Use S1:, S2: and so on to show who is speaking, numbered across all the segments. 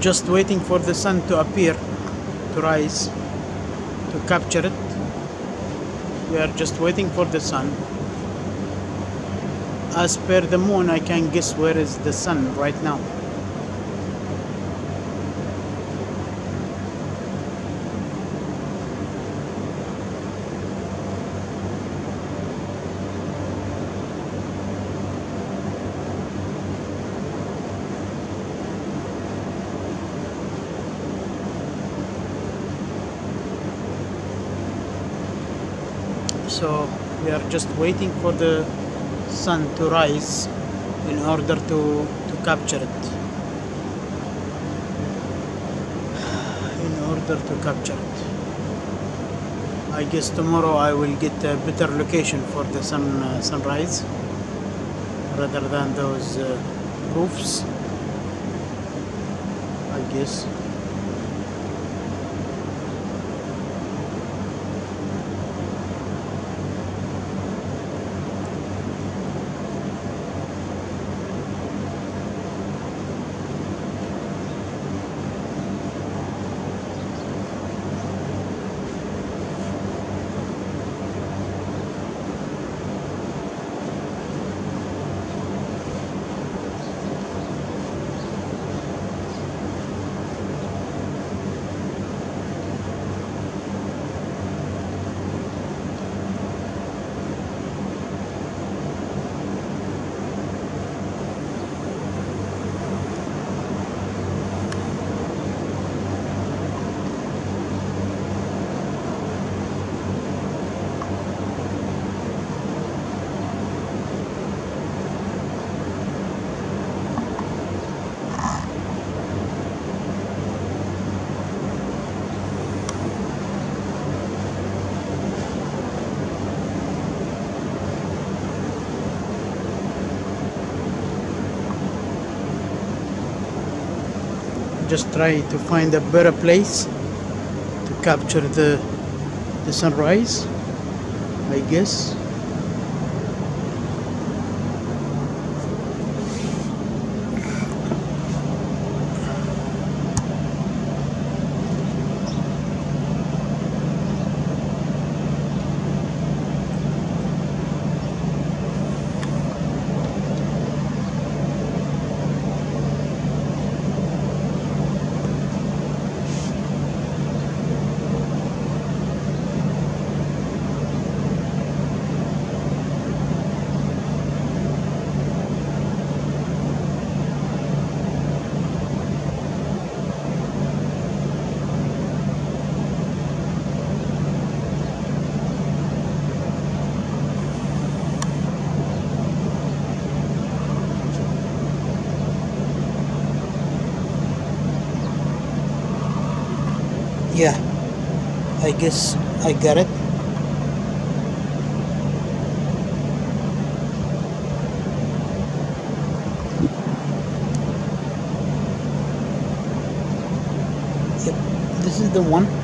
S1: just waiting for the sun to appear to rise to capture it. We are just waiting for the sun. As per the moon I can guess where is the sun right now so we are just waiting for the sun to rise in order to, to capture it. In order to capture it. I guess tomorrow I will get a better location for the sun uh, sunrise rather than those uh, roofs. I guess just try to find a better place to capture the the sunrise I guess yeah. I guess I got it. Yep this is the one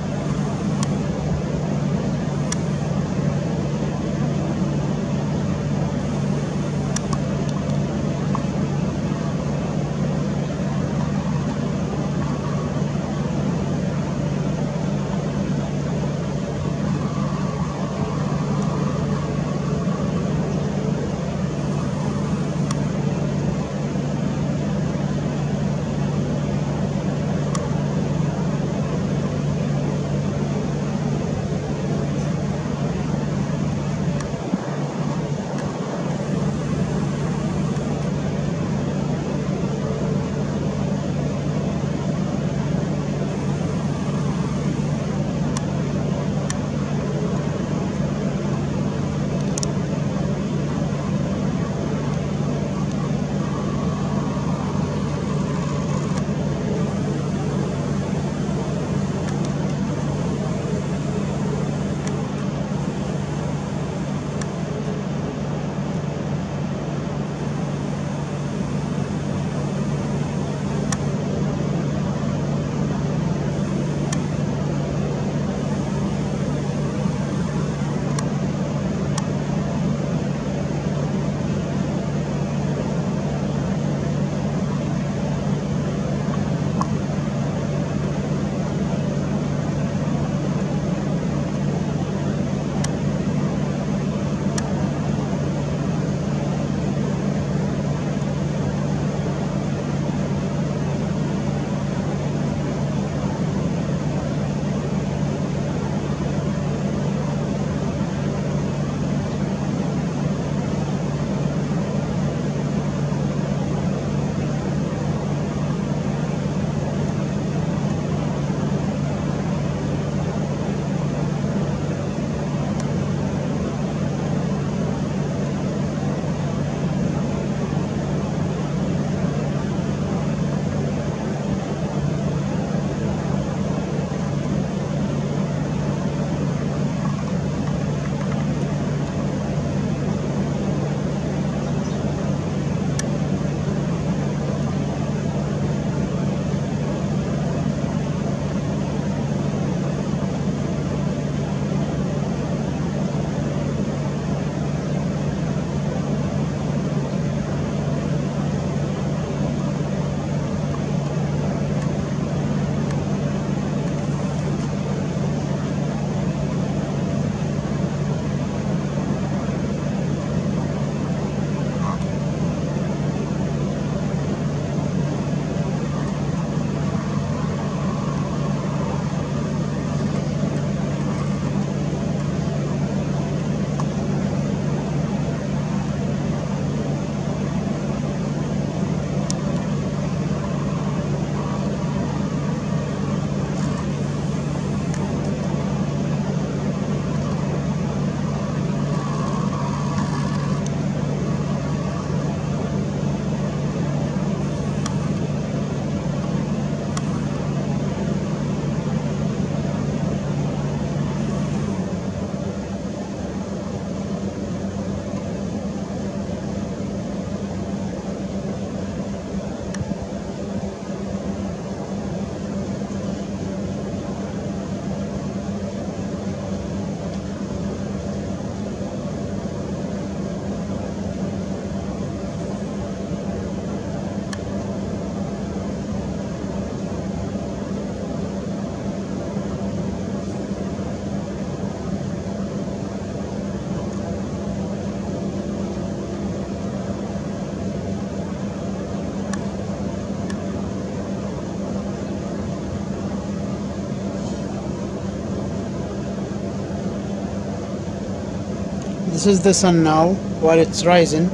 S1: This is the sun now while it's rising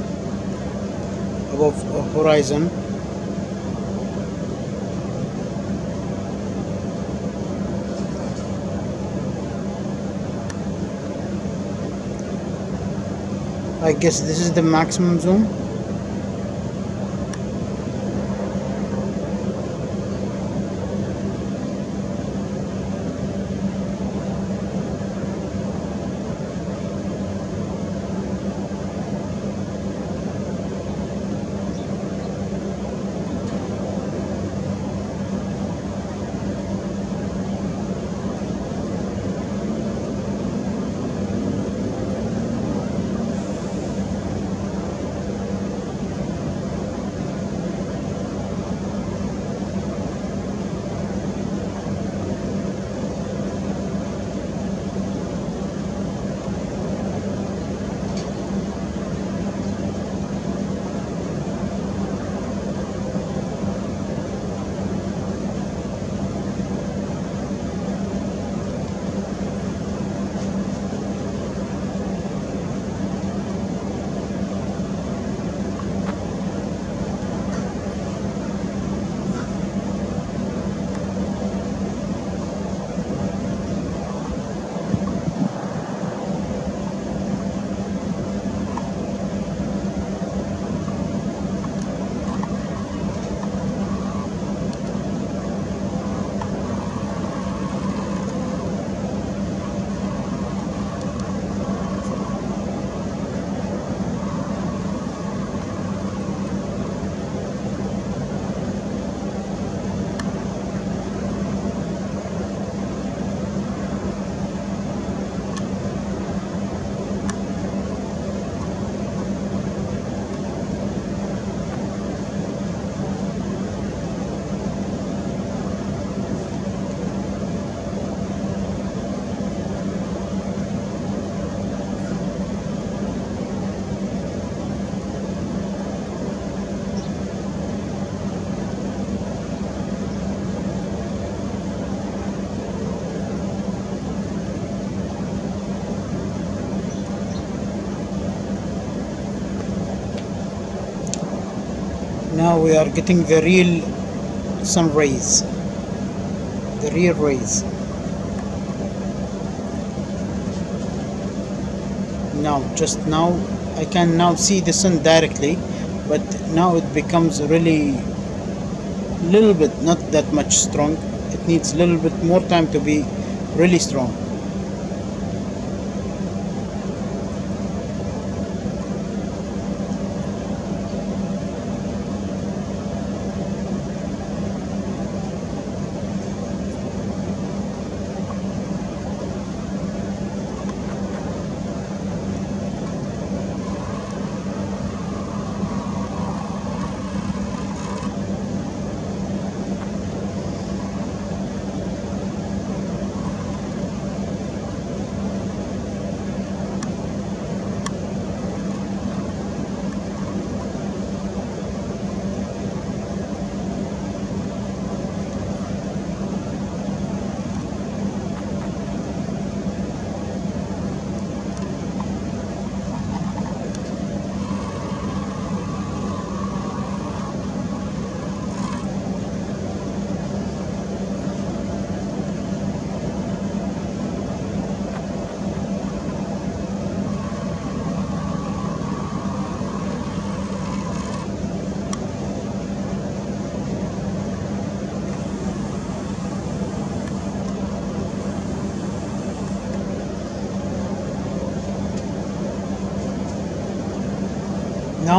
S1: above horizon. I guess this is the maximum zoom. Now we are getting the real sun rays. The real rays. Now just now I can now see the sun directly but now it becomes really little bit not that much strong. It needs a little bit more time to be really strong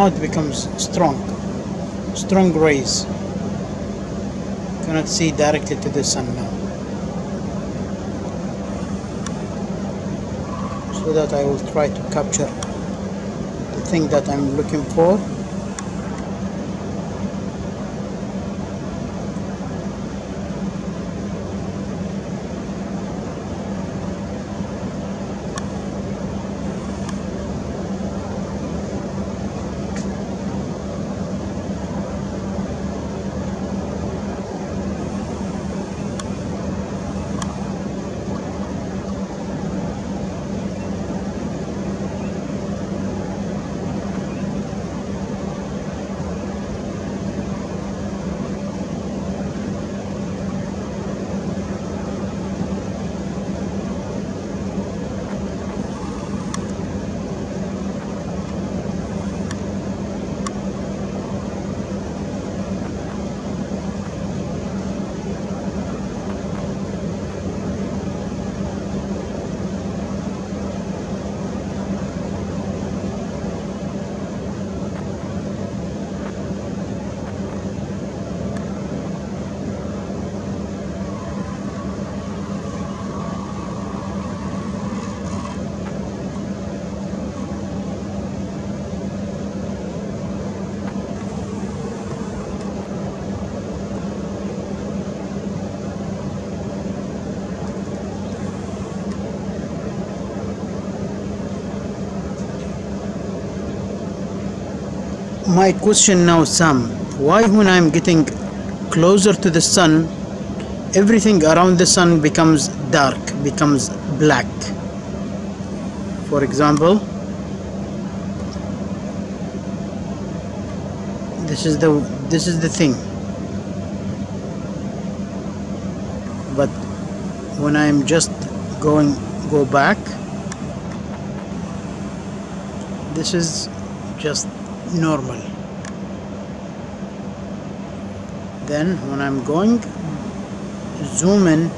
S1: now it becomes strong. Strong rays. Cannot see directly to the sun now. So that I will try to capture the thing that I'm looking for my question now Sam. Why when I'm getting closer to the sun everything around the sun becomes dark becomes black? For example this is the this is the thing. But when I'm just going go back this is just normal. Then when I'm going zoom in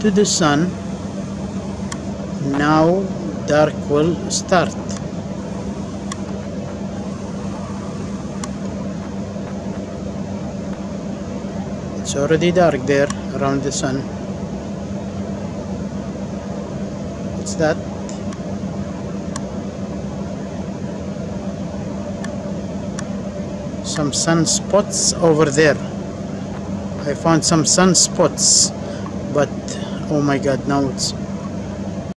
S1: to the sun now dark will start. It's already dark there around the sun. What's that some sunspots over there. I found some sunspots but oh my god now it's